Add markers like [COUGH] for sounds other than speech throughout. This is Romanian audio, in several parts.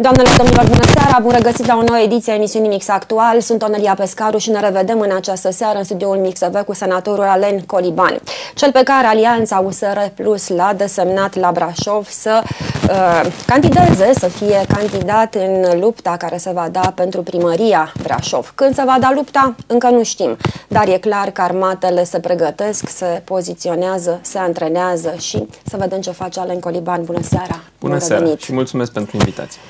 Doamnelor, domnilor, bună seara! Bun regăsit la o nouă ediție a emisiunii Mix Actual. Sunt Onelia Pescaru și ne revedem în această seară în studioul Mix TV cu senatorul Alen Coliban, cel pe care Alianța USR Plus l-a desemnat la Brașov să uh, candideze, să fie candidat în lupta care se va da pentru primăria Brașov. Când se va da lupta, încă nu știm, dar e clar că armatele se pregătesc, se poziționează, se antrenează și să vedem ce face Alen Coliban. Bună seara! Bună seara și mulțumesc pentru invitație!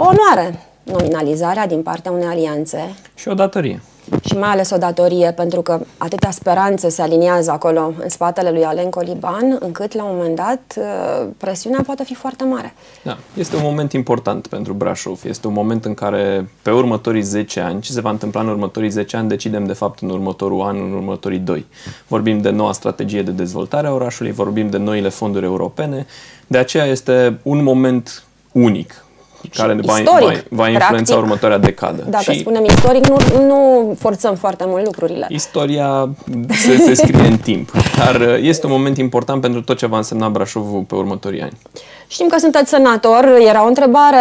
O onoare nominalizarea din partea unei alianțe. Și o datorie. Și mai ales o datorie, pentru că atâtea speranțe se aliniază acolo în spatele lui Alen Coliban, încât la un moment dat uh, presiunea poate fi foarte mare. Da, este un moment important pentru Brașov. Este un moment în care pe următorii 10 ani, ce se va întâmpla în următorii 10 ani, decidem de fapt în următorul an, în următorii 2. Vorbim de noua strategie de dezvoltare a orașului, vorbim de noile fonduri europene. De aceea este un moment unic, care va, istoric, va, va influența practic, următoarea decadă. Dacă și spunem istoric, nu, nu forțăm foarte mult lucrurile. Istoria se, se scrie în timp, [LAUGHS] dar este un moment important pentru tot ce va însemna Brașovul pe următorii ani. Știm că sunteți senator. Era o întrebare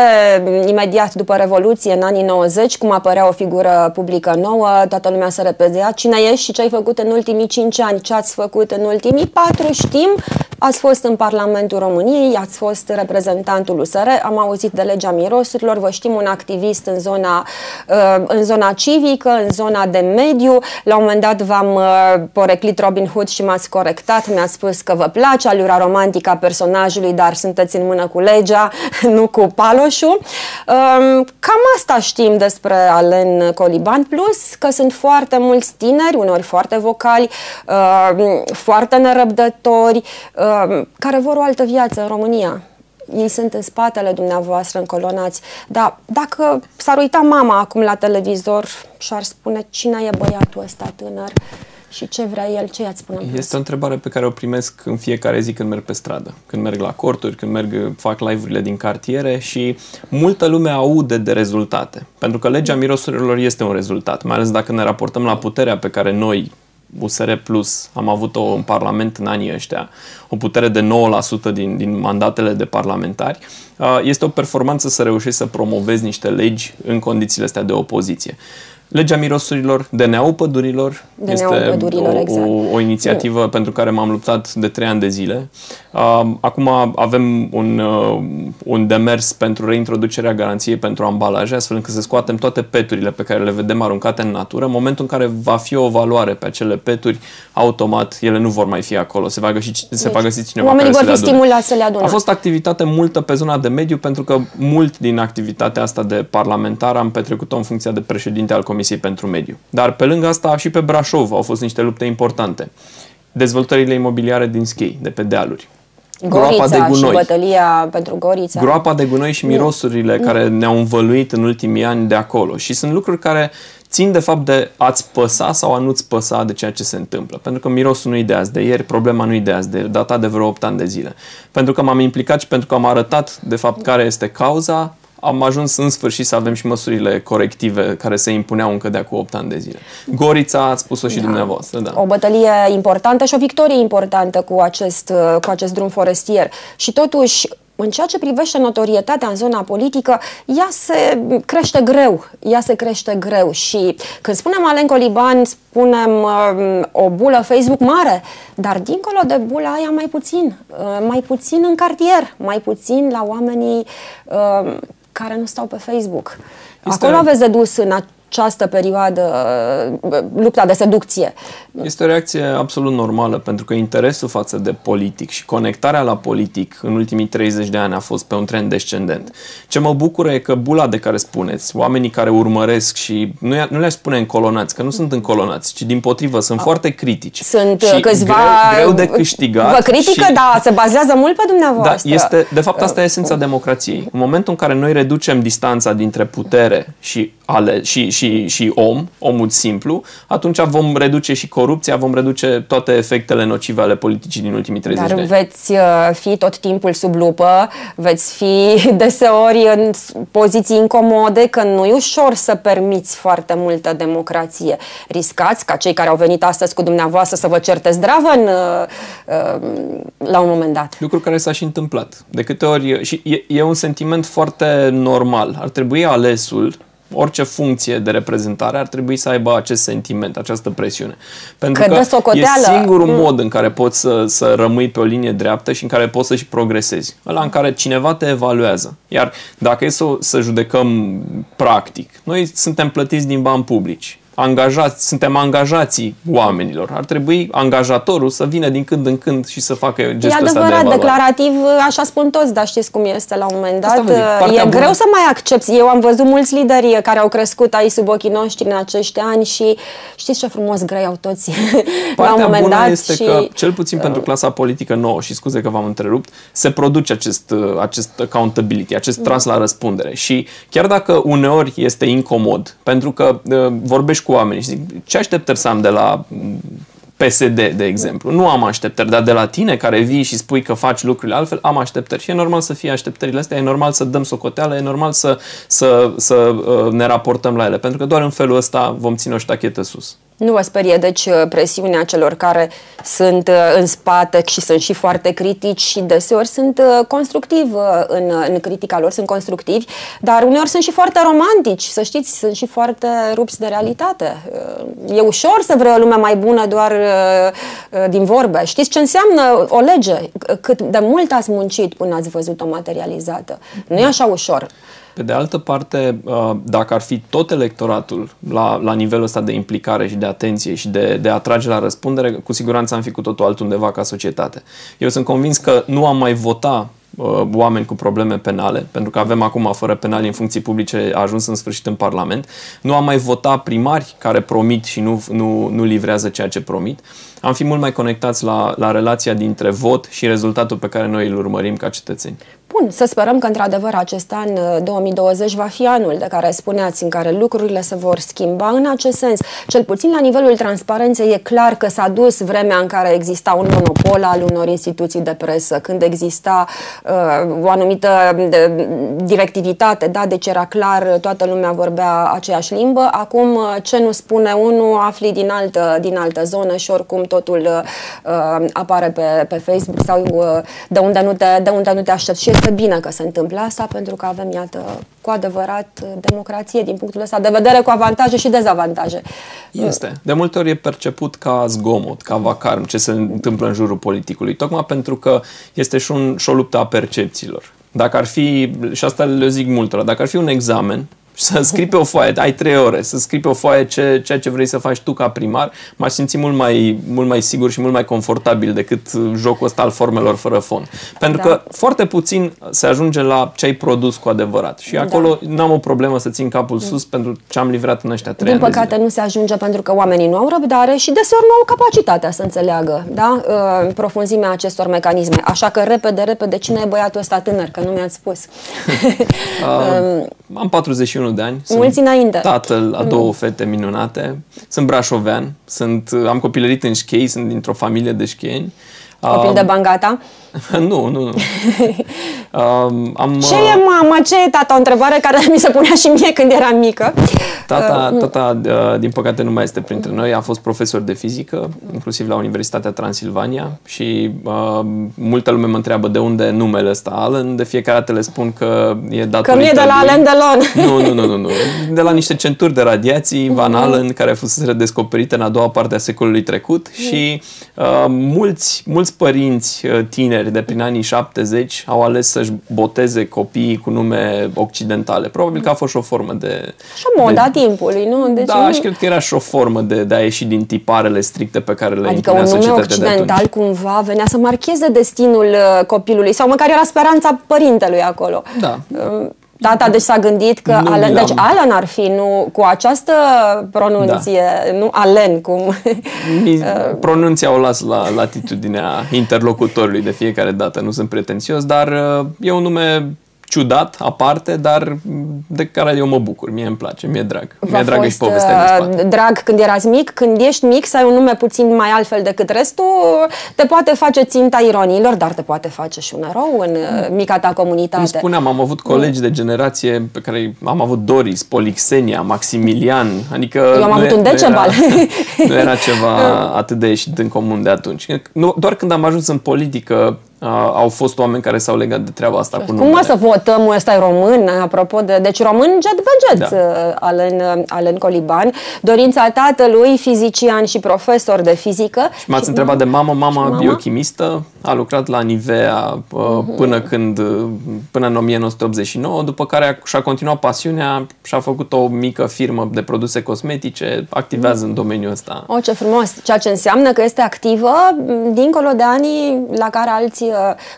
imediat după Revoluție, în anii 90, cum apărea o figură publică nouă, toată lumea se repezea. Cine ești și ce ai făcut în ultimii 5 ani, ce ați făcut în ultimii 4, știm. Ați fost în Parlamentul României, ați fost reprezentantul USR, am auzit de legea mirosurilor, vă știm un activist în zona, uh, în zona civică, în zona de mediu. La un moment dat v-am uh, poreclit Robin Hood și m-ați corectat, mi-ați spus că vă place alura romantică a personajului, dar sunteți în mână cu legea, [LAUGHS] nu cu paloșul. Um, cam asta știm despre Alen Coliban, plus că sunt foarte mulți tineri, unori foarte vocali, um, foarte nerăbdători, um, care vor o altă viață în România ei sunt în spatele dumneavoastră încolonați. Dar dacă s-ar uita mama acum la televizor și ar spune cine e băiatul ăsta tânăr, și ce vrea el, ce i-ați spune? Este o întrebare pe care o primesc în fiecare zi când merg pe stradă, când merg la corturi, când merg, fac live-urile din cartiere și multă lume aude de rezultate. Pentru că legea mirosurilor este un rezultat, mai ales dacă ne raportăm la puterea pe care noi, USR Plus, am avut-o în Parlament în anii ăștia, o putere de 9% din, din mandatele de parlamentari, este o performanță să reușești să promovezi niște legi în condițiile astea de opoziție. Legea mirosurilor, DNA-ul pădurilor, DNA este pădurilor, o, exact. o, o inițiativă mm. pentru care m-am luptat de trei ani de zile. Acum avem un, uh, un demers pentru reintroducerea garanției pentru ambalaje, astfel încât să scoatem toate peturile pe care le vedem aruncate în natură. În momentul în care va fi o valoare pe acele peturi, automat ele nu vor mai fi acolo. Se va găsi, se deci, va găsi cineva oamenii care vor să fi stimulați să le adune. A fost activitate multă pe zona de mediu pentru că mult din activitatea asta de parlamentar am petrecut-o în funcția de președinte al Comisiei pentru Mediu. Dar pe lângă asta și pe Brașov au fost niște lupte importante. Dezvoltările imobiliare din schei, de pe dealuri. Gorița de gunoi. și bătălia pentru Gorița. Groapa de gunoi și mirosurile mm. care ne-au învăluit în ultimii ani de acolo. Și sunt lucruri care țin de fapt de a-ți păsa sau a nu-ți păsa de ceea ce se întâmplă. Pentru că mirosul nu-i de azi de ieri, problema nu-i de azi de ieri, data de vreo 8 ani de zile. Pentru că m-am implicat și pentru că am arătat de fapt care este cauza, am ajuns în sfârșit să avem și măsurile corective care se impuneau încă de acum 8 ani de zile. Gorița, ați spus-o și da. dumneavoastră. Da. O bătălie importantă și o victorie importantă cu acest, cu acest drum forestier. Și totuși, în ceea ce privește notorietatea în zona politică, ea se crește greu. Ea se crește greu și când spunem Alen Coliban, spunem uh, o bulă Facebook mare, dar dincolo de bula aia mai puțin. Uh, mai puțin în cartier, mai puțin la oamenii uh, care nu stau pe Facebook. Este... Acolo aveți de dus în această perioadă uh, lupta de seducție. Este o reacție absolut normală, pentru că interesul față de politic și conectarea la politic în ultimii 30 de ani a fost pe un trend descendent. Ce mă bucură e că bula de care spuneți, oamenii care urmăresc și nu, nu le-aș spune încolonați, că nu sunt încolonați, ci din potrivă sunt a. foarte critici. Sunt și câțiva... Greu, greu de câștigat. Vă critică, și... da, se bazează mult pe dumneavoastră. Da, este, de fapt asta e esența democrației. În momentul în care noi reducem distanța dintre putere și ale și, și, și om, omul simplu, atunci vom reduce și corupția, vom reduce toate efectele nocive ale politicii din ultimii 30 Dar de ani. veți uh, fi tot timpul sub lupă, veți fi [LAUGHS] deseori în poziții incomode, că nu e ușor să permiți foarte multă democrație. Riscați ca cei care au venit astăzi cu dumneavoastră să vă certeți dravă în, uh, uh, la un moment dat. Lucru care s-a și întâmplat. De câte ori, și e, e un sentiment foarte normal. Ar trebui alesul orice funcție de reprezentare ar trebui să aibă acest sentiment, această presiune. Pentru că, că e singurul mm. mod în care poți să, să rămâi pe o linie dreaptă și în care poți să și progresezi. Ăla în care cineva te evaluează. Iar dacă e să, să judecăm practic, noi suntem plătiți din bani publici angajați, suntem angajații oamenilor. Ar trebui angajatorul să vină din când în când și să facă gestul ăsta de adevărat, de declarativ, așa spun toți, dar știți cum este la un moment dat. E bună. greu să mai accepti. Eu am văzut mulți lideri care au crescut aici sub ochii noștri în acești ani și știți ce frumos grăiau toți [LAUGHS] la un moment bună dat. este și... că, cel puțin pentru clasa politică nouă, și scuze că v-am întrerupt, se produce acest, acest accountability, acest tras la răspundere. Și chiar dacă uneori este incomod, pentru că uh, vorbești cu oamenii și zic, ce așteptări să am de la PSD, de exemplu. Nu am așteptări, dar de la tine care vii și spui că faci lucrurile altfel, am așteptări. Și e normal să fie așteptările astea, e normal să dăm socoteală, e normal să, să, să uh, ne raportăm la ele, pentru că doar în felul ăsta vom ține o ștachetă sus. Nu vă sperie, deci, uh, presiunea celor care sunt uh, în spate și sunt și foarte critici și deseori sunt uh, constructivi în, în critica lor, sunt constructivi, dar uneori sunt și foarte romantici, să știți, sunt și foarte rupți de realitate. E ușor să vrei o lume mai bună doar din vorbe. Știți ce înseamnă o lege? Cât de mult ați muncit până ați văzut-o materializată. Nu e așa ușor. Pe de altă parte, uh, dacă ar fi tot electoratul la, la nivelul ăsta de implicare și de atenție și de, de atrage la răspundere, cu siguranță am fi cu totul altundeva ca societate. Eu sunt convins că nu am mai vota uh, oameni cu probleme penale, pentru că avem acum fără penali în funcții publice, a ajuns în sfârșit în Parlament. Nu am mai vota primari care promit și nu, nu, nu livrează ceea ce promit. Am fi mult mai conectați la, la relația dintre vot și rezultatul pe care noi îl urmărim ca cetățeni. Bun, să sperăm că într-adevăr acest an 2020 uh, va fi anul de care spuneați, în care lucrurile se vor schimba în acest sens. Cel puțin la nivelul transparenței e clar că s-a dus vremea în care exista un monopol al unor instituții de presă, când exista uh, o anumită de, directivitate, da, deci era clar, toată lumea vorbea aceeași limbă. Acum uh, ce nu spune unul afli din altă, din altă zonă și oricum totul uh, apare pe, pe Facebook sau uh, de unde nu te, de unde nu te aștepți. Și este bine că se întâmplă asta, pentru că avem, iată, cu adevărat democrație din punctul ăsta de vedere, cu avantaje și dezavantaje. Este. De multe ori e perceput ca zgomot, ca vacarm, ce se întâmplă în jurul politicului, tocmai pentru că este și, un, și o luptă a percepțiilor. Dacă ar fi, și asta le zic multora, dacă ar fi un examen [LAUGHS] să scrii pe o foaie, ai trei ore, să scrii pe o foaie ce, ceea ce vrei să faci tu ca primar, m-aș simți mult mai, mult mai sigur și mult mai confortabil decât jocul ăsta al formelor fără fond. Pentru da. că foarte puțin se ajunge la ce ai produs cu adevărat. Și acolo da. n-am o problemă să țin capul sus da. pentru ce am livrat în ăștia trei Din ani păcate nu se ajunge pentru că oamenii nu au răbdare și deseori nu au capacitatea să înțeleagă da? Uh, profunzimea acestor mecanisme. Așa că repede, repede, cine e băiatul ăsta tânăr? Că nu mi-ați spus. [LAUGHS] uh, [LAUGHS] am 41 21 de ani. Mulți sunt înainte. tatăl a două fete minunate. Sunt brașovean. Sunt, am copilărit în șchei, sunt dintr-o familie de șcheni. Copil um, de Bangata? [LAUGHS] nu, nu, nu. [LAUGHS] um, am, ce e mama? Ce e tata? O întrebare care mi se punea și mie când eram mică. Tata, uh, tata uh, din păcate, nu mai este printre noi. A fost profesor de fizică, inclusiv la Universitatea Transilvania și uh, multă lume mă întreabă de unde numele ăsta Alan. De fiecare dată le spun că e datorită Că nu e de la Alain Delon. [LAUGHS] Nu, nu, nu, nu, nu. De la niște centuri de radiații, Van mhm. Allen, care a fost redescoperite în a doua parte a secolului trecut mm. și uh, mulți, mulți părinți uh, tineri de prin anii 70 au ales să-și boteze copiii cu nume occidentale. Probabil că a fost și o formă de... Și o moda de, timpului, nu? Deci da, nu... și cred că era și o formă de, de a ieși din tiparele stricte pe care le adică impunea societatea Adică un nume occidental cumva venea să marcheze destinul uh, copilului sau măcar era speranța părintelui acolo. Da. Uh, Tata deci s-a gândit că nu Alan, deci Alan ar fi nu cu această pronunție, da. nu Alen cum. [LAUGHS] Pronunția o las la latitudinea interlocutorului de fiecare dată, nu sunt pretențios, dar uh, e un nume ciudat, aparte, dar de care eu mă bucur. Mie îmi place, mie e drag. V-a Mie e dragă fost, și povestea din uh, spate. drag când erați mic, când ești mic, să ai un nume puțin mai altfel decât restul, te poate face ținta ironilor, dar te poate face și un erou în uh, mica ta Cum comunitate. spuneam, am avut colegi de generație pe care am avut Doris, Polixenia, Maximilian, adică... Eu am nu avut e- un nu Decebal. Era, [LAUGHS] nu era ceva [LAUGHS] atât de ieșit în comun de atunci. Nu, doar când am ajuns în politică uh, au fost oameni care s-au legat de treaba asta cu Cum numele. mă să votăm, ăsta e român, apropo de... Deci român jet pe jet, Da. uh, Alen, uh, Alen Coliban. Dorința tatălui, fizician și profesor de fizică. M-ați întrebat de mamă, mama, mama? Mhm. biochimistă, a lucrat la Nivea uh, până când, uh, până în 1989, după care a, și-a continuat pasiunea și-a făcut o mică firmă de produse cosmetice, activează în domeniul ăsta. O, ce frumos! Ceea ce înseamnă că este activă m, dincolo de anii la care alți uh,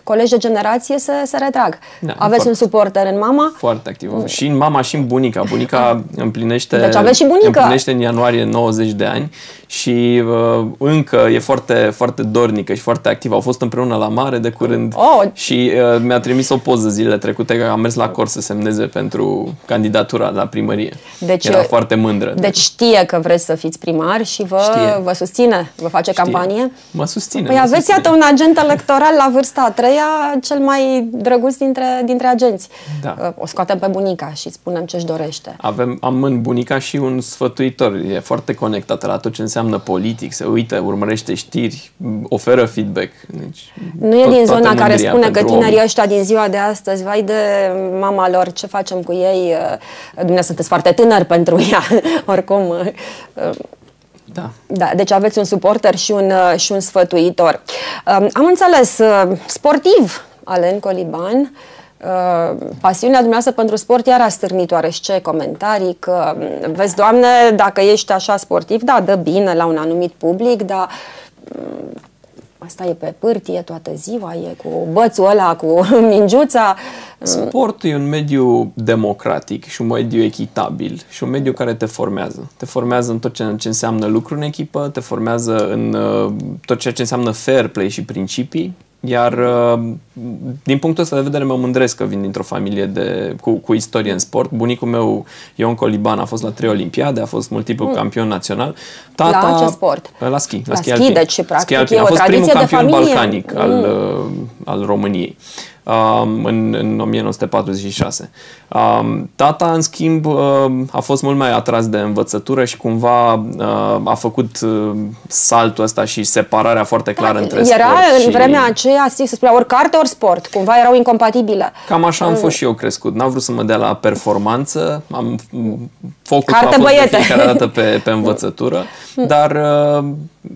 colegi de generație se, se retrag. Da, Aveți foarte. un suporter în mama? Foarte activă. Și în mama și în bunica. Bunica [LAUGHS] împlinește, Deci aveți și bunică. împlinește în ianuarie 90 de ani și uh, încă e foarte, foarte dornică și foarte activă. Au fost împreună la mare de curând Oh. și uh, mi-a trimis o poză zilele trecute că am mers la cor să semneze pentru candidatura la primărie. Deci, Era uh, foarte mândră. Deci știe că vreți să fiți primar și vă, Știe. vă susține, vă face Știe. campanie. Mă susține. Păi mă aveți, susține. iată, un agent electoral la vârsta a treia, cel mai drăguț dintre, dintre agenți. Da. Uh, O scoatem pe bunica și spunem ce-și dorește. Avem, am în bunica și un sfătuitor. E foarte conectată la tot ce înseamnă politic. Se uită, urmărește știri, oferă feedback. Deci, Nu e tot- din toată zona care mândria spune că pentru tinerii om. ăștia din ziua de astăzi, vai de mama lor, ce facem cu ei? Uh, Dumneavoastră sunteți foarte tânăr pentru ea, [LAUGHS] oricum. Uh, uh, Da. Da, deci aveți un suporter și un, uh, și un sfătuitor. Um, Am înțeles, uh, sportiv, Alen Coliban, uh, pasiunea dumneavoastră pentru sport iar stârnitoare și ce comentarii că, um, vezi, Doamne, dacă ești așa sportiv, da, dă bine la un anumit public, dar um, asta e pe pârtie toată ziua, e cu bățul ăla, cu [LAUGHS] mingiuța. Sportul e un mediu democratic și un mediu echitabil și un mediu care te formează. Te formează în tot ce, ce înseamnă lucru în echipă, te formează în uh, tot ceea ce înseamnă fair play și principii. Iar uh, din punctul ăsta de vedere mă mândresc că vin dintr-o familie de, cu, cu istorie în sport. Bunicul meu, Ion Coliban, a fost la trei olimpiade, a fost multiplu campion național. La ce sport? La schi. La, La schi, schi, alpin. deci, practic, Schi alpin. e A o fost primul tradiție de campion familie. balcanic al, uh, al României um, în, în 1946. Um, tata, în schimb, uh, a fost mult mai atras de învățătură și cumva uh, a făcut uh, saltul ăsta și separarea foarte clară între Da, Era sport în și... vremea aceea, se spunea ori carte, ori sport. Cumva erau incompatibile. Cam așa am fost și eu crescut. N-am vrut să mă dea la performanță, am focul Carte, a fost băiete. de fiecare dată pe, [LAUGHS] pe învățătură, dar uh,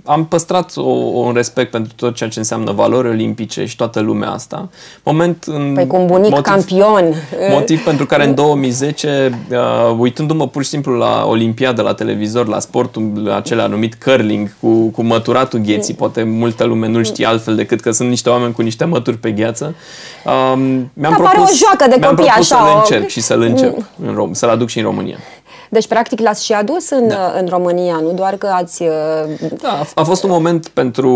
am păstrat o, un respect pentru tot ceea ce înseamnă valori olimpice și toată lumea asta. Moment în Păi cu un bunic campion. Motiv pentru care în [LAUGHS] 2010, uh, uitându-mă pur și simplu la Olimpiadă, la televizor, la sportul acela numit curling, cu, cu măturatul gheții, poate multă lume nu știe altfel decât că sunt niște oameni cu niște mături pe gheață, um, mi-am Da, pare propus, o joacă de mi-am copii, propus așa, să le o- încerc și să-l încep, în Rom- să-l aduc și în România. Deci, practic, l-ați și adus în, în România, nu doar că ați... uh, Da, a- a fost un moment pentru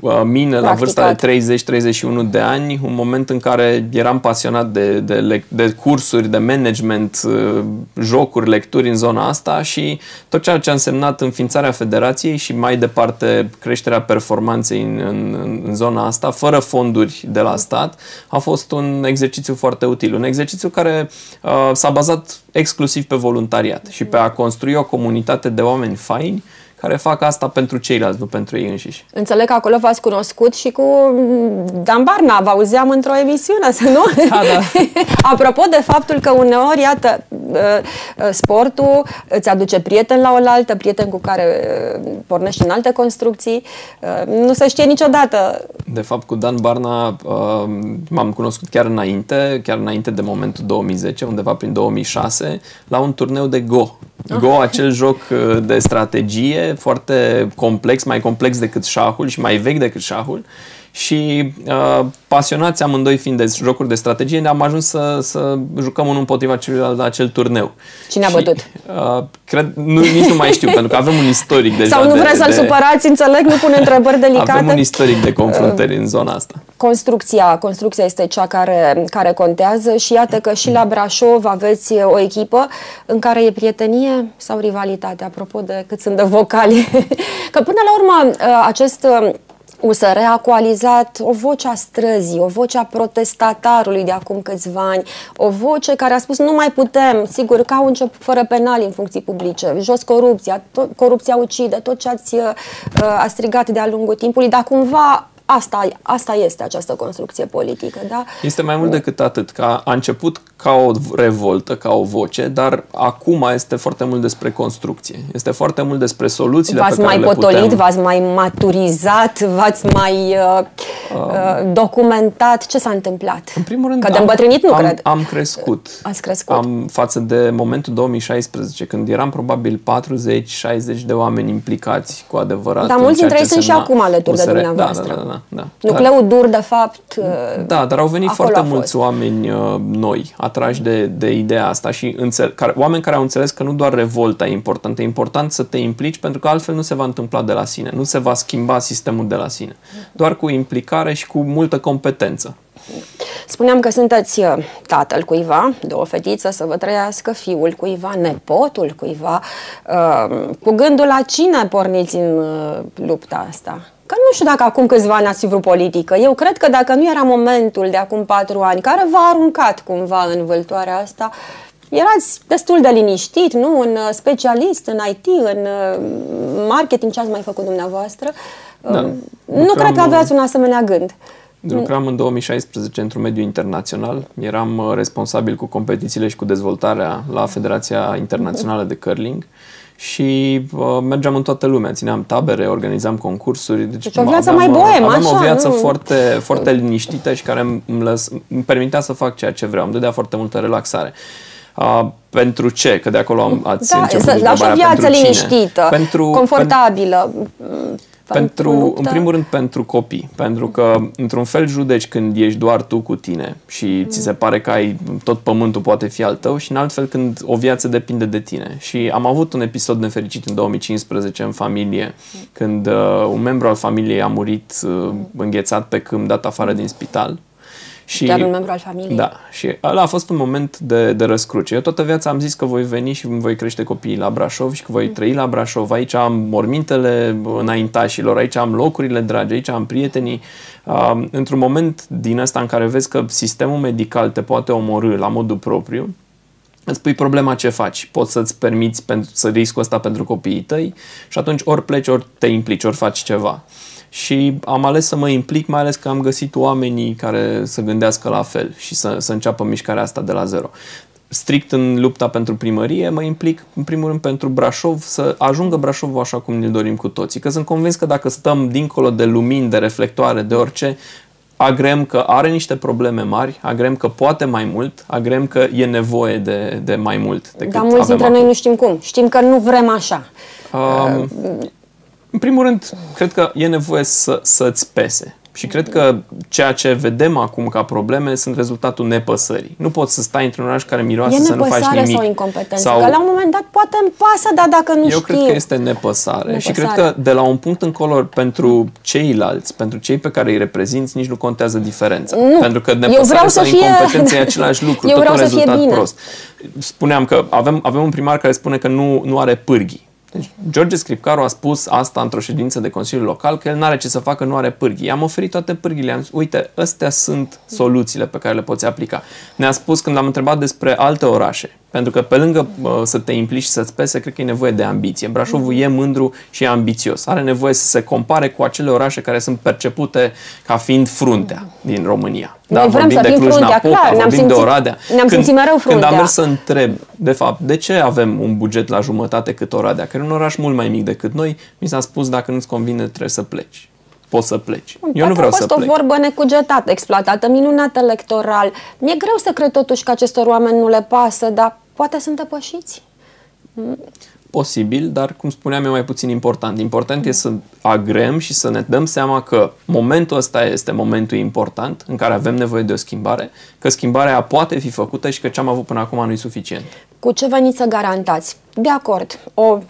uh, mine la vârsta Practicat. de 30-31 de ani, un moment în care eram pasionat de, de, lec- de cursuri, de management, uh, jocuri, lecturi în zona asta și tot ceea ce a însemnat înființarea federației și mai departe creșterea performanței în, în, în zona asta, fără fonduri de la stat, a fost un exercițiu foarte util. Un exercițiu care uh, s-a bazat exclusiv pe voluntariat și pe a construi o comunitate de oameni faini care fac asta pentru ceilalți, nu pentru ei înșiși. Înțeleg că acolo v-ați cunoscut și cu mm, Dan Barna, vă auzeam într-o emisiune, să [LAUGHS] nu? Da, da. [LAUGHS] Apropo de faptul că uneori, iată, uh, uh, sportul îți aduce prieteni la oaltă, prieteni cu care uh, pornești în alte construcții, uh, nu se știe niciodată. De fapt, cu Dan Barna uh, m-am cunoscut chiar înainte, chiar înainte de momentul 2010, undeva prin 2006, la un turneu de Go. Go, acel joc uh, de strategie foarte complex, mai complex decât șahul și mai vechi decât șahul. Și uh, pasionați amândoi fiind de jocuri de strategie, ne-am ajuns să, să jucăm unul împotriva celuilalt la acel turneu. Cine a bătut? Uh, cred, nu, nici nu mai știu, [LAUGHS] pentru că avem un istoric deja. Sau nu de, vreți să-l de, supărați, înțeleg, nu pune întrebări delicate. Avem un istoric de confruntări uh, în zona asta. Construcția, construcția este cea care, care contează și iată că și la Brașov aveți o echipă în care e prietenie sau rivalitate, apropo de cât sunt de vocali. [LAUGHS] că până la urmă uh, acest USR a coalizat o voce a străzii, o voce a protestatarului de acum câțiva ani, o voce care a spus nu mai putem, sigur că au început fără penali în funcții publice, jos corupția, tot, corupția ucide, tot ce ați uh, a strigat de-a lungul timpului, dar cumva asta, asta este această construcție politică. Da? Este mai mult decât atât. Că a, a început ca o revoltă, ca o voce, dar acum este foarte mult despre construcție. Este foarte mult despre soluțiile v-ați pe care mai le potolit, putem... v-ați mai maturizat, v-ați mai uh, uh, documentat. Ce s-a întâmplat? În primul rând, Că de îmbătrânit nu am, cred. Am crescut. Ați crescut. Am, față de momentul 2016, când eram probabil 40-60 de oameni implicați cu adevărat. Dar mulți dintre ei sunt și acum alături USR. de dumneavoastră. Da, da, da, da, da. Nucleul dur, de fapt, uh, Da, dar au venit foarte mulți oameni uh, noi, atrași de, de ideea asta și înțel- care, oameni care au înțeles că nu doar revolta e importantă, e important să te implici pentru că altfel nu se va întâmpla de la sine, nu se va schimba sistemul de la sine. Doar cu implicare și cu multă competență. Spuneam că sunteți uh, tatăl cuiva, de o fetiță să vă trăiască, fiul cuiva, nepotul cuiva. Uh, cu gândul la cine porniți în uh, lupta asta? Că nu știu dacă acum câțiva ani ați vrut politică. Eu cred că dacă nu era momentul de acum patru ani care v-a aruncat cumva în vâltoarea asta, erați destul de liniștit, nu? Un specialist în IT, în marketing, ce ați mai făcut dumneavoastră. Da, nu lucram, cred că aveați un asemenea gând. Lucram în 2016 într-un mediu internațional. Eram responsabil cu competițiile și cu dezvoltarea la Federația Internațională de Curling și uh, mergeam în toată lumea, țineam tabere, organizam concursuri. Deci, deci o viață mai boem, Aveam așa, o viață nu? foarte, foarte liniștită și care îmi, lăs, îmi permitea să fac ceea ce vreau. Îmi dădea foarte multă relaxare. Uh, pentru ce? Că de acolo am, ați da, început să, la o viață pentru liniștită, pentru, confortabilă. Pentru, pentru, în primul rând pentru copii, pentru că într-un fel judeci când ești doar tu cu tine și mm. ți se pare că ai tot pământul poate fi al tău și în alt fel când o viață depinde de tine. Și am avut un episod nefericit în 2015 în familie, când uh, un membru al familiei a murit uh, înghețat pe câmp, dat afară din spital și, Chiar un membru al familiei. Da, și ăla a fost un moment de, de răscruce. Eu toată viața am zis că voi veni și voi crește copiii la Brașov și că voi trăi la Brașov. Aici am mormintele înaintașilor, aici am locurile dragi, aici am prietenii. Uh, într-un moment din ăsta în care vezi că sistemul medical te poate omorâ la modul propriu, îți pui problema ce faci. Poți să-ți permiți pentru, să riscul ăsta pentru copiii tăi și atunci ori pleci, ori te implici, ori faci ceva și am ales să mă implic, mai ales că am găsit oamenii care să gândească la fel și să, să înceapă mișcarea asta de la zero. Strict în lupta pentru primărie, mă implic în primul rând pentru Brașov, să ajungă Brașovul așa cum ne-l dorim cu toții. Că sunt convins că dacă stăm dincolo de lumini, de reflectoare, de orice, agrem că are niște probleme mari, agrem că poate mai mult, agrem că e nevoie de, de mai mult decât Dar mulți dintre acum. noi nu știm cum. Știm că nu vrem așa. Um, uh, în primul rând, cred că e nevoie să, să-ți pese. Și cred că ceea ce vedem acum ca probleme sunt rezultatul nepăsării. Nu poți să stai într-un oraș care miroase e să nu faci nimic. sau incompetență? Sau... Că la un moment dat poate îmi pasă, dar dacă nu Eu știu... cred că este nepăsare. nepăsare. Și cred că de la un punct încolo pentru ceilalți, pentru cei pe care îi reprezinți, nici nu contează diferența. Nu. Pentru că nepăsare sau fie... incompetență e același lucru, [LAUGHS] Eu tot vreau un să rezultat fie bine. prost. Spuneam că avem, avem un primar care spune că nu, nu are pârghii. Deci, George Scripcaru a spus asta într-o ședință de Consiliul Local, că el nu are ce să facă, nu are pârghii. I-am oferit toate pârghile, am zis, uite, astea sunt soluțiile pe care le poți aplica. Ne-a spus când am întrebat despre alte orașe, pentru că pe lângă uh, să te implici și să-ți pese, cred că e nevoie de ambiție. Brașovul e mândru și e ambițios. Are nevoie să se compare cu acele orașe care sunt percepute ca fiind fruntea din România. Noi da, vrem să fim fruntea, clar, ne-am simțit, de Oradea. ne-am când, simțit mereu fruntea. Când am mers să întreb, de fapt, de ce avem un buget la jumătate cât Oradea, care e un oraș mult mai mic decât noi, mi s-a spus, dacă nu-ți convine, trebuie să pleci. Poți să pleci. Bun, Eu nu vreau a fost să plec. o vorbă necugetată, exploatată, minunat electoral. Mi-e greu să cred totuși că acestor oameni nu le pasă, dar poate sunt depășiți. Posibil, dar cum spuneam e mai puțin important. Important mm. e să agrem și să ne dăm seama că momentul ăsta este momentul important în care avem nevoie de o schimbare, că schimbarea poate fi făcută și că ce am avut până acum nu e suficient. Cu ce veniți să garantați? De acord, o um,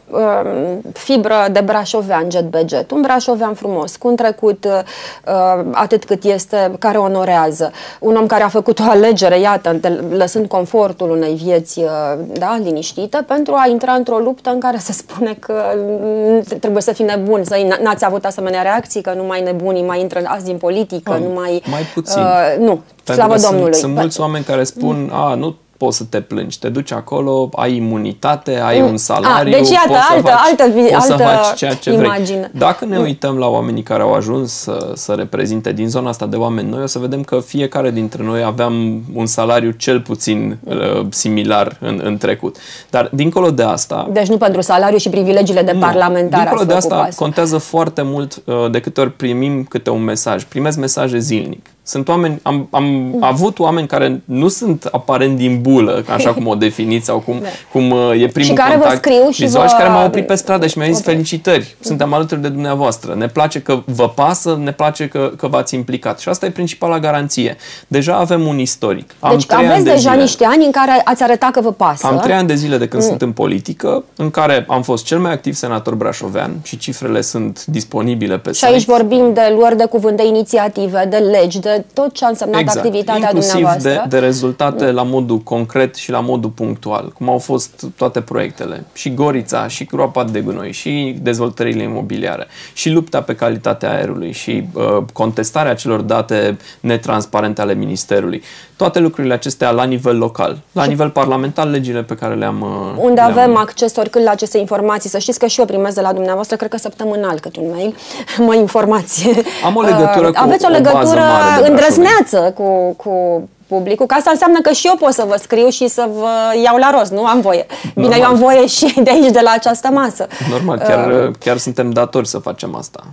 fibră de brașovean jet be jet, un brașovean frumos, cu un trecut uh, atât cât este, care onorează. Un om care a făcut o alegere, iată, lăsând confortul unei vieți uh, da, liniștite, pentru a intra într-o luptă în care se spune că mm, trebuie să fii nebun, să n-ați avut asemenea reacții, că numai nebunii mai intră azi din politică, ah, nu mai... Mai puțin. Uh, nu, slavă Domnului. Sunt, sunt mulți oameni care spun, mm. a, nu poți să te plângi. Te duci acolo, ai imunitate, ai mm. un salariu, A, deci iată, poți altă, să faci, altă, poți altă să faci ceea ce imagine. vrei. Dacă ne mm. uităm la oamenii care au ajuns să, să reprezinte din zona asta de oameni noi, o să vedem că fiecare dintre noi aveam un salariu cel puțin uh, similar în, în trecut. Dar dincolo de asta... Deci nu pentru salariu și privilegiile de nu, parlamentar Dincolo de asta contează foarte mult uh, de câte ori primim câte un mesaj. Primesc mesaje zilnic sunt oameni, am, am mm. avut oameni care nu sunt aparent din bulă, așa cum o [LAUGHS] definiți sau cum, da. cum uh, e primul și care contact vă scriu și vizual vă... și care m-au oprit pe stradă și mi-au zis okay. felicitări, suntem alături de dumneavoastră, ne place că vă pasă, ne place că, că v-ați implicat. Și asta e principala garanție. Deja avem un istoric. Am deci aveți ani de deja zile. niște ani în care ați arătat că vă pasă. Am trei ani de zile de când mm. sunt în politică, în care am fost cel mai activ senator brașovean și cifrele sunt disponibile pe și site. Și aici vorbim de luări de cuvânt, de inițiative, de legi, de tot ce a însemnat exact. activitatea Inclusiv dumneavoastră. De, de rezultate mm. la modul concret și la modul punctual, cum au fost toate proiectele. Și Gorița, și Groapa de Gunoi, și dezvoltările imobiliare, și lupta pe calitatea aerului, și uh, contestarea celor date netransparente ale Ministerului. Toate lucrurile acestea la nivel local. La și nivel parlamentar, legile pe care le-am... Uh, unde le-am... avem acces oricând la aceste informații. Să știți că și eu primesc de la dumneavoastră, cred că săptămânal cât un mail, [LAUGHS] mă informație. Am o legătură uh, cu Aveți o legătură o îndrăzneață cu, cu publicul, că asta înseamnă că și eu pot să vă scriu și să vă iau la rost, nu am voie. Bine, Normal. eu am voie și [LAUGHS] de aici, de la această masă. Normal, chiar, uh, chiar suntem datori să facem asta.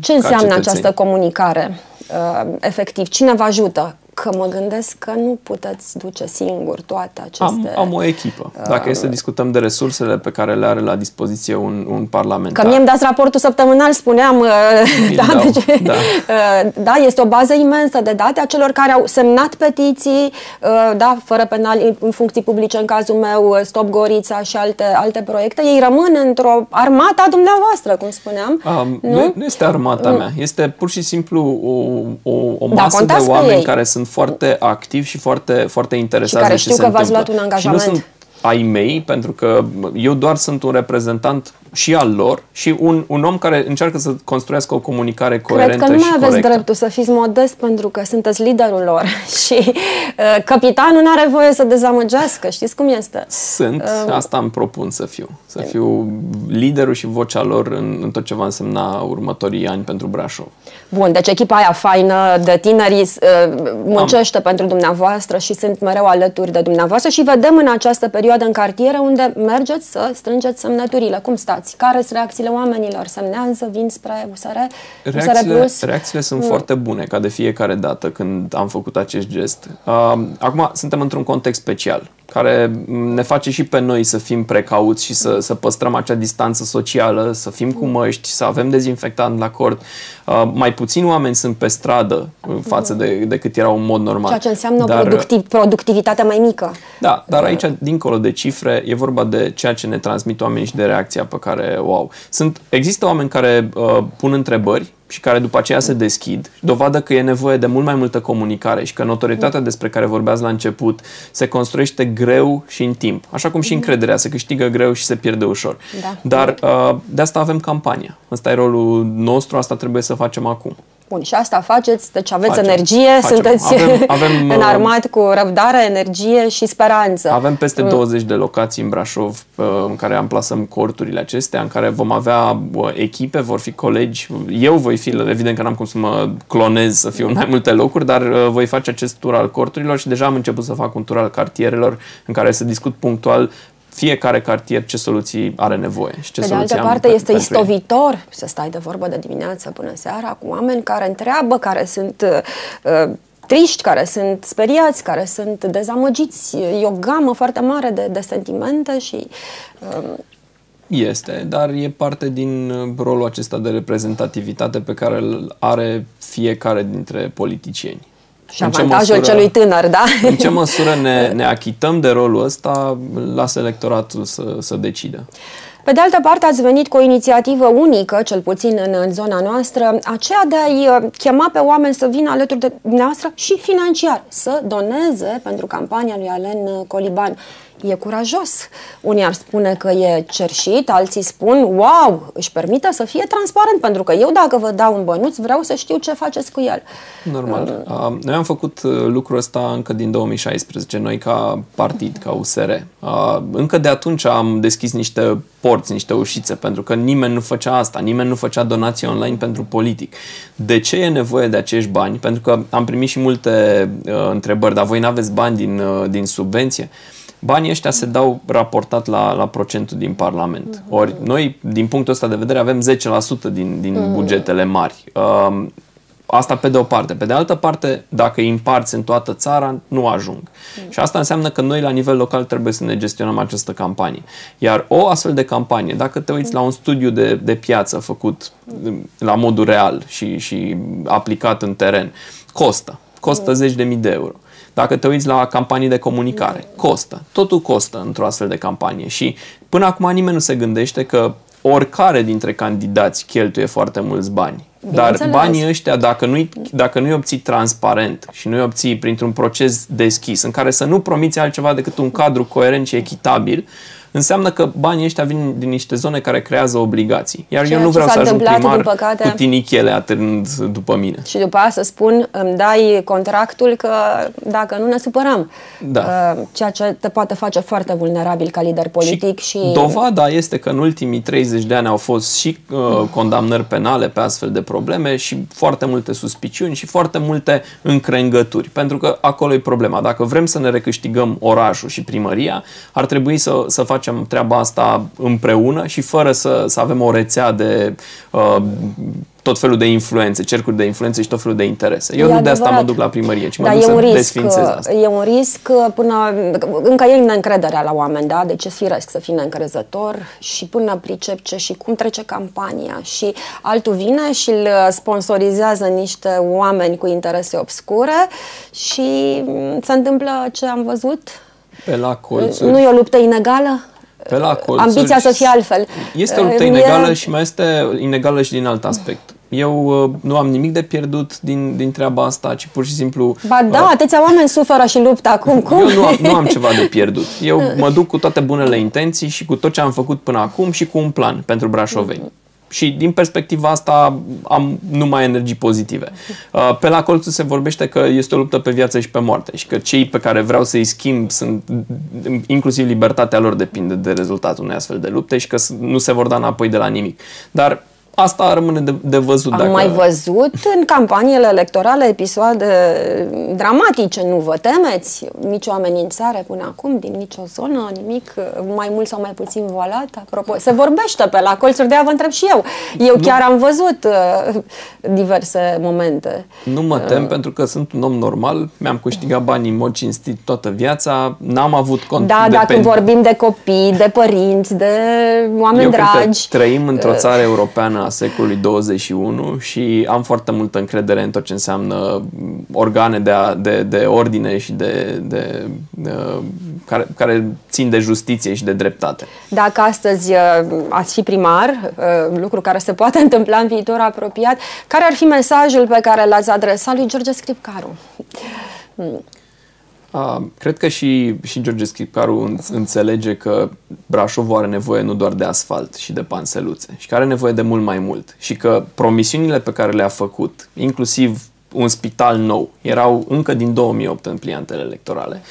Ce înseamnă cetățeni. această comunicare? Uh, efectiv, cine vă ajută? Că mă gândesc că nu puteți duce singur toate aceste... Am, am o echipă. Dacă uh, e să discutăm de resursele pe care le are la dispoziție un, un parlamentar... Că mie îmi dați raportul săptămânal, spuneam, uh, da, dau, deci, da. Uh, da, este o bază imensă de date a celor care au semnat petiții, uh, da, fără penal în funcții publice, în cazul meu, uh, Stop Gorița și alte, alte proiecte. Ei rămân într-o armată a dumneavoastră, cum spuneam. Um, nu? nu este armata mm. mea, este pur și simplu o, o, o da, masă da, de oameni care sunt sunt foarte activi și foarte, foarte interesați și care știu că v-ați luat un angajament. Și nu sunt ai mei, pentru că eu doar sunt un reprezentant și al lor și un, un om care încearcă să construiască o comunicare coerentă Cred că nu mai aveți corectă. dreptul să fiți modest pentru că sunteți liderul lor [LAUGHS] și uh, capitanul nu are voie să dezamăgească, știți cum este? Sunt, uh, asta îmi propun să fiu, să fiu liderul și vocea lor în, în tot ce va însemna următorii ani pentru Brașov. Bun, deci echipa aia faină de tineri uh, muncește Am. pentru dumneavoastră și sunt mereu alături de dumneavoastră și vedem în această perioadă în cartiere unde mergeți să strângeți semnăturile. Cum stați? Care sunt reacțiile oamenilor? Semnează, vin spre USR? Reacțiile, USR reacțiile sunt mm. foarte bune, ca de fiecare dată când am făcut acest gest. Uh, acum, suntem într-un context special care ne face și pe noi să fim precauți și să, să păstrăm acea distanță socială, să fim cu măști, să avem dezinfectant la cord. Uh, mai puțini oameni sunt pe stradă față de, decât erau în mod normal. Ceea ce înseamnă dar, productiv, productivitatea mai mică. Da, dar aici, dincolo de cifre, e vorba de ceea ce ne transmit oamenii și de reacția pe care o au. Sunt, există oameni care uh, pun întrebări și care după aceea se deschid, dovadă că e nevoie de mult mai multă comunicare și că notorietatea despre care vorbeați la început se construiește greu și în timp. Așa cum și mhm. încrederea se câștigă greu și se pierde ușor. Da. Dar uh, de asta avem campania. Asta e rolul nostru, asta trebuie să facem acum. Bun, și asta faceți, deci aveți facem, energie, facem. sunteți avem, [LAUGHS] avem, înarmat cu răbdare, energie și speranță. Avem peste 20 mm. de locații în Brașov uh, în care amplasăm corturile acestea, în care vom avea uh, echipe, vor fi colegi. Eu voi fi, evident că n-am cum să mă clonez să fiu în mai multe locuri, dar uh, voi face acest tur al corturilor și deja am început să fac un tur al cartierelor în care să discut punctual fiecare cartier ce soluții are nevoie și ce Pe de altă parte, este istovitor ei. să stai de vorbă de dimineață până seara cu oameni care întreabă, care sunt uh, triști, care sunt speriați, care sunt dezamăgiți. E o gamă foarte mare de, de sentimente și uh, Este, dar e parte din rolul acesta de reprezentativitate pe care îl are fiecare dintre politicieni. Și în avantajul măsură, celui tânăr, da? În ce măsură ne, [LAUGHS] ne achităm de rolul ăsta, lasă electoratul să, să decidă. Pe de altă parte, ați venit cu o inițiativă unică, cel puțin în, în zona noastră, aceea de a-i uh, chema pe oameni să vină alături de dumneavoastră și financiar, să doneze pentru campania lui Alen Coliban e curajos. Unii ar spune că e cerșit, alții spun, wow, își permite să fie transparent, pentru că eu dacă vă dau un bănuț, vreau să știu ce faceți cu el. Normal. Uh, noi am făcut uh, lucrul ăsta încă din 2016, noi ca partid, ca USR. Uh, încă de atunci am deschis niște porți, niște ușițe, pentru că nimeni nu făcea asta, nimeni nu făcea donații online pentru politic. De ce e nevoie de acești bani? Pentru că am primit și multe uh, întrebări, dar voi nu aveți bani din, uh, din subvenție? Banii ăștia se dau raportat la, la procentul din Parlament. Uh-huh. Ori noi, din punctul ăsta de vedere, avem 10% din, din uh-huh. bugetele mari. Uh, asta pe de o parte. Pe de altă parte, dacă îi împarți în toată țara, nu ajung. Uh-huh. Și asta înseamnă că noi, la nivel local, trebuie să ne gestionăm această campanie. Iar o astfel de campanie, dacă te uiți la un studiu de, de piață făcut la modul real și, și aplicat în teren, costă. Costă zeci de mii de euro. Dacă te uiți la campanii de comunicare, costă. Totul costă într-o astfel de campanie și până acum nimeni nu se gândește că oricare dintre candidați cheltuie foarte mulți bani. Dar banii ăștia, dacă nu-i, dacă nu-i obții transparent și nu-i obții printr-un proces deschis, în care să nu promiți altceva decât un cadru coerent și echitabil, înseamnă că banii ăștia vin din niște zone care creează obligații. Iar Ceea eu nu vreau să ajung primar păcate, cu tinichele atârnând după mine. Și după asta să spun, îmi dai contractul că dacă nu ne supărăm. Da. Uh, ceea ce te poate face foarte vulnerabil ca lider politic. Și, și... dovada este că în ultimii 30 de ani au fost și uh, condamnări penale pe astfel de probleme și foarte multe suspiciuni și foarte multe încrengături. Pentru că acolo e problema. Dacă vrem să ne recâștigăm orașul și primăria, ar trebui să, să facem facem treaba asta împreună și fără să, să avem o rețea de uh, tot felul de influențe, cercuri de influențe și tot felul de interese. Eu e nu de asta mă duc la primărie, ci mă da, duc e să un risc, asta. E un risc până... Încă e neîncrederea la oameni, da? Deci e firesc să fii neîncrezător și până pricep ce și cum trece campania și altul vine și îl sponsorizează niște oameni cu interese obscure și se întâmplă ce am văzut pe la colțuri. Nu e o luptă inegală? Pe la colțuri. Ambiția să fie altfel. Este o luptă inegală și mai este inegală și din alt aspect. Eu uh, nu am nimic de pierdut din, din treaba asta, ci pur și simplu... Ba da, uh, atâția oameni suferă și luptă acum. Cum? Eu nu am, nu am ceva de [LAUGHS] pierdut. Eu mă duc cu toate bunele intenții și cu tot ce am făcut până acum și cu un plan pentru brașoveni. Mm-hmm și din perspectiva asta am numai energii pozitive. Uh, pe la colțul se vorbește că este o luptă pe viață și pe moarte și că cei pe care vreau să-i schimb sunt, inclusiv libertatea lor depinde de rezultatul unei astfel de lupte și că nu se vor da înapoi de la nimic. Dar Asta rămâne de, de văzut. Am dacă... mai văzut în campaniile electorale episoade dramatice. Nu vă temeți? Nici o amenințare până acum, din nicio zonă, nimic mai mult sau mai puțin voalat? Apropo, se vorbește pe la colțuri, de a vă întreb și eu. Eu nu. chiar am văzut uh, diverse momente. Nu mă tem uh. pentru că sunt un om normal, mi-am câștigat bani în mod cinstit toată viața, n-am avut cont Da, de dacă vorbim de copii, de părinți, de oameni eu dragi. trăim într-o uh. țară europeană a secolului 21 și am foarte multă încredere în tot ce înseamnă organe de, a, de, de ordine și de, de, de care, care țin de justiție și de dreptate. Dacă astăzi uh, ați fi primar, uh, lucru care se poate [LAUGHS] întâmpla în viitor apropiat, care ar fi mesajul pe care l-ați adresat lui George Scripcaru? Hmm. Uh, cred că și, și George Schiparu înțelege că Brașovul are nevoie nu doar de asfalt și de panseluțe, și că are nevoie de mult mai mult. Și că promisiunile pe care le-a făcut, inclusiv un spital nou, erau încă din 2008 în pliantele electorale,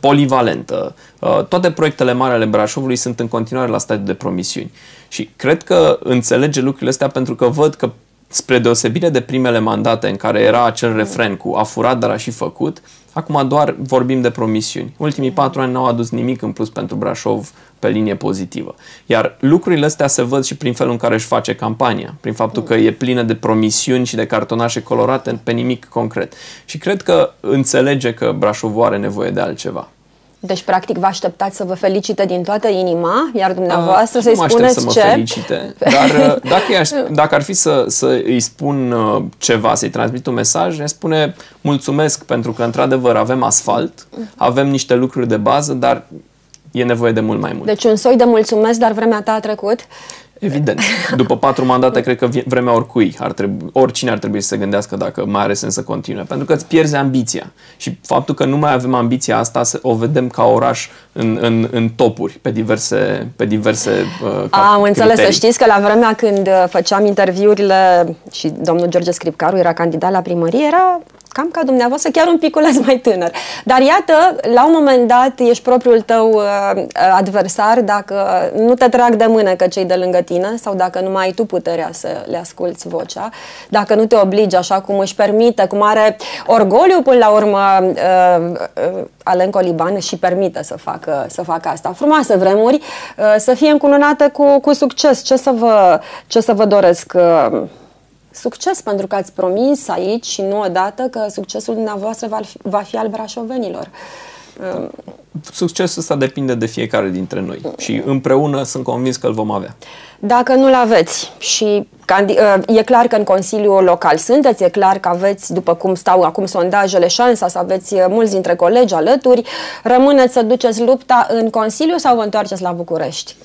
polivalentă, uh, toate proiectele mari ale Brașovului sunt în continuare la stadiu de promisiuni. Și cred că înțelege lucrurile astea pentru că văd că spre deosebire de primele mandate în care era acel refren cu a furat, dar a și făcut, Acum doar vorbim de promisiuni. Ultimii patru ani n-au adus nimic în plus pentru Brașov pe linie pozitivă. Iar lucrurile astea se văd și prin felul în care își face campania, prin faptul că e plină de promisiuni și de cartonașe colorate pe nimic concret. Și cred că înțelege că Brașovul are nevoie de altceva. Deci, practic, vă așteptați să vă felicite din toată inima, iar dumneavoastră uh, să-i spuneți să mă ce... felicite, dar uh, dacă, aș, [LAUGHS] dacă ar fi să, să îi spun uh, ceva, să-i transmit un mesaj, ne spune mulțumesc pentru că, într-adevăr, avem asfalt, avem niște lucruri de bază, dar e nevoie de mult mai mult. Deci un soi de mulțumesc, dar vremea ta a trecut. Evident. După patru mandate, cred că vremea oricui, ar trebui, oricine ar trebui să se gândească dacă mai are sens să continue. Pentru că îți pierzi ambiția. Și faptul că nu mai avem ambiția asta, o vedem ca oraș în, în, în topuri, pe diverse, pe diverse uh, Am înțeles, să știți că la vremea când uh, făceam interviurile și domnul George Scripcaru era candidat la primărie, era cam ca dumneavoastră, chiar un piculeț mai tânăr. Dar iată, la un moment dat ești propriul tău uh, adversar dacă nu te trag de mână că cei de lângă tine sau dacă nu mai ai tu puterea să le asculți vocea, dacă nu te obligi așa cum își permite, cum are orgoliu până la urmă uh, uh, Alen Coliban și permite să facă, să facă asta. Frumoase vremuri, uh, să fie încununate cu, cu succes. Ce să vă, ce să vă doresc? Uh, succes, pentru că ați promis aici și nu odată că succesul dumneavoastră va fi, va fi al brașovenilor. Succesul ăsta depinde de fiecare dintre noi și împreună sunt convins că îl vom avea. Dacă nu-l aveți și ă, e clar că în Consiliul Local sunteți, e clar că aveți, după cum stau acum sondajele, șansa să aveți mulți dintre colegi alături, rămâneți să duceți lupta în Consiliu sau vă întoarceți la București?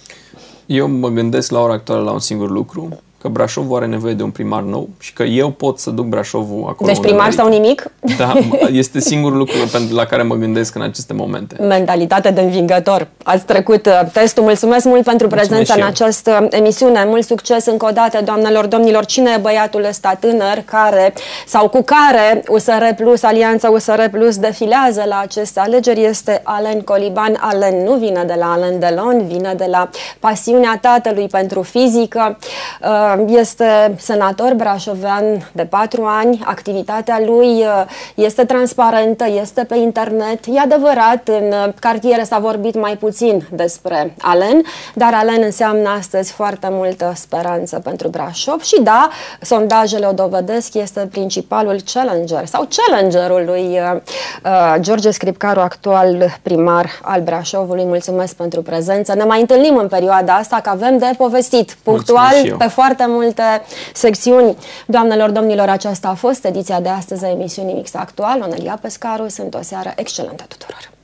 Eu mă gândesc la ora actuală la un singur lucru, că Brașovul are nevoie de un primar nou și că eu pot să duc Brașovul acolo. Deci primar sau nimic? Da, [LAUGHS] este singurul lucru la care mă gândesc în aceste momente. Mentalitate de învingător. Ați trecut uh, testul. Mulțumesc mult pentru prezența în această emisiune. Mult succes încă o dată, doamnelor, domnilor. Cine e băiatul ăsta tânăr care sau cu care USR Plus, Alianța USR Plus defilează la aceste alegeri este Alen Coliban. Alen nu vine de la Alen Delon, vine de la pasiunea tatălui pentru fizică. Uh, este senator brașovean de patru ani, activitatea lui uh, este transparentă, este pe internet. E adevărat, în uh, cartiere s-a vorbit mai puțin despre Alen, dar Alen înseamnă astăzi foarte multă speranță pentru Brașov și da, sondajele o dovedesc, este principalul challenger sau challengerul lui uh, uh, George Scripcaru, actual primar al Brașovului. Mulțumesc pentru prezență. Ne mai întâlnim în perioada asta, că avem de povestit punctual pe foarte foarte multe secțiuni. Doamnelor, domnilor, aceasta a fost ediția de astăzi a emisiunii Mix Actual. Onelia Pescaru, sunt o seară excelentă tuturor!